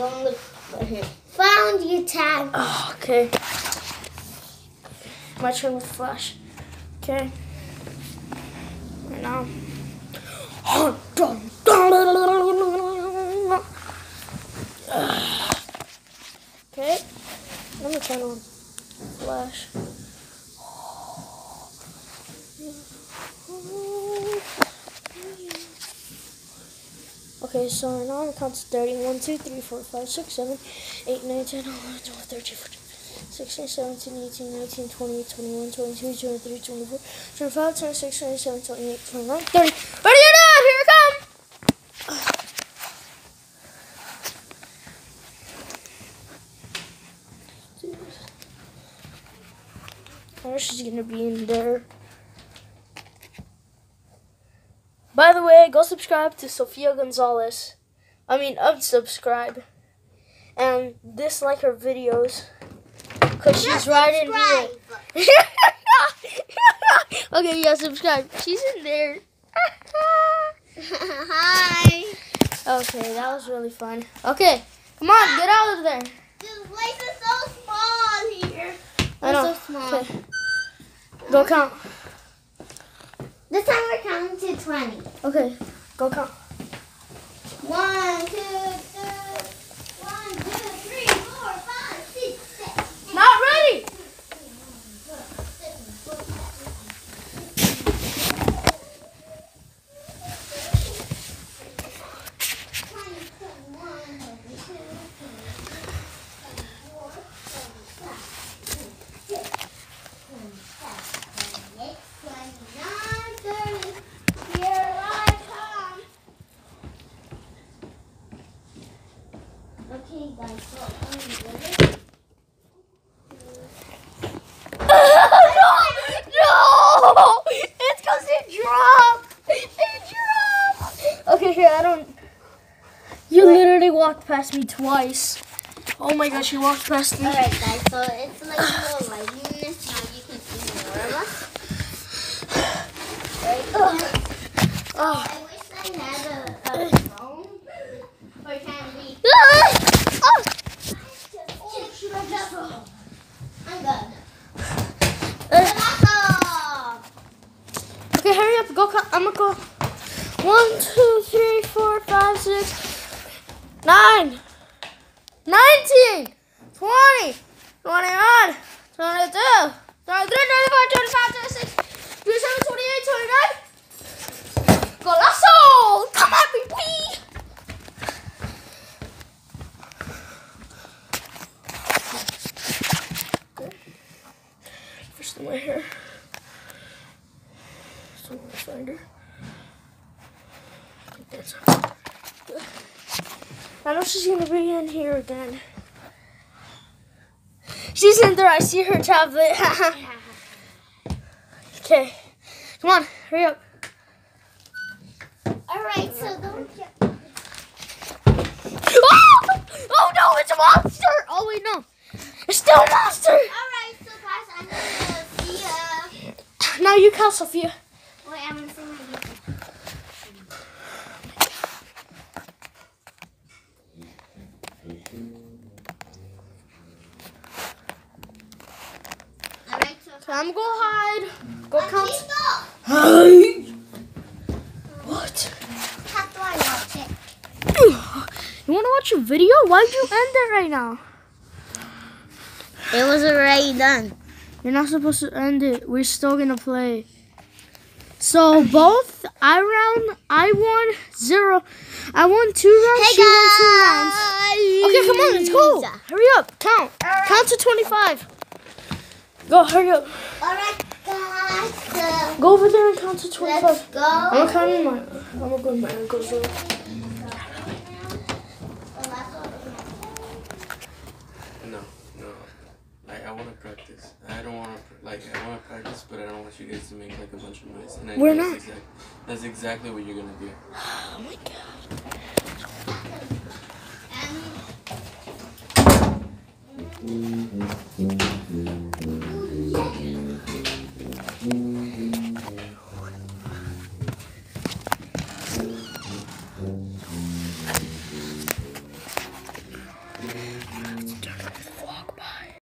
and look. Found you, Tag. Oh, okay. My turn with flash. Okay. Right now. Okay. Let me turn on flash. Okay, so now I'm counting 30. 1, 2, 3, 4, 5, 6, 7, 8, 9, 10, 11, 12, 13, 14, 16, 17, 18, 19, 20, 21, 22, 23, 24, 25, 26, 27, 28, 29, 30. Ready or not? Here it comes! Know she's gonna be in there. By the way, go subscribe to Sofia Gonzalez. I mean, unsubscribe. And dislike her videos. Because she's right in here. okay, yeah, subscribe. She's in there. Hi. okay, that was really fun. Okay, come on, get out of there. This place is so small here. I know. so small. Okay. Go count. This time we're counting to 20. Okay, go count. One, two, two, one, two, three, four, five, six, seven. Not ready. Okay, guys, so um, I'm no, no! It's because it dropped. It dropped. Okay, here I don't. You literally walked past me twice. Oh my gosh, you walked past me. Alright, guys, so it's like a little lighting in this. Now you can see more of us. Right? Oh. I wish I had a, a phone. Or can we? Oh. Oh, should I just? I'm good. Uh, Awesome. Okay, hurry up. Go. I'm gonna go. One, two, three, four, five, six, nine, nineteen, twenty, twenty-one, twenty-two, twenty-three, twenty-four, twenty-five, twenty-six, twenty-seven, twenty-eight, twenty-nine. Golasso! Come on, baby! First in my hair. I think that's good. I know she's gonna be in here again. She's in there. I see her tablet. okay, come on, hurry up. Alright, so don't get. Oh! oh no, it's a monster! Oh wait, no, it's still a monster. Alright, so guys, I'm gonna see uh Now you count, Sophia. Wait, I'm gonna see my YouTube. Time go hide. Go count. What? How do I watch it? You want to watch a video? Why'd you end it right now? It was already done. You're not supposed to end it. We're still gonna play. So both I round, I won zero. I won two rounds. Hey she won two rounds. Okay, come on, let's go. Hurry up. Count. Count to 25. Go, hurry up. Alright, guys. Go over there and count to 25. let's go. I'm gonna count in my. I'm gonna go in my ankles. real- No, no. I, I want to practice. I don't want to like I want to practice, but I don't want you guys to make like a bunch of noise. And I We're know not. That's, exact, that's exactly what you're gonna do. Oh my god.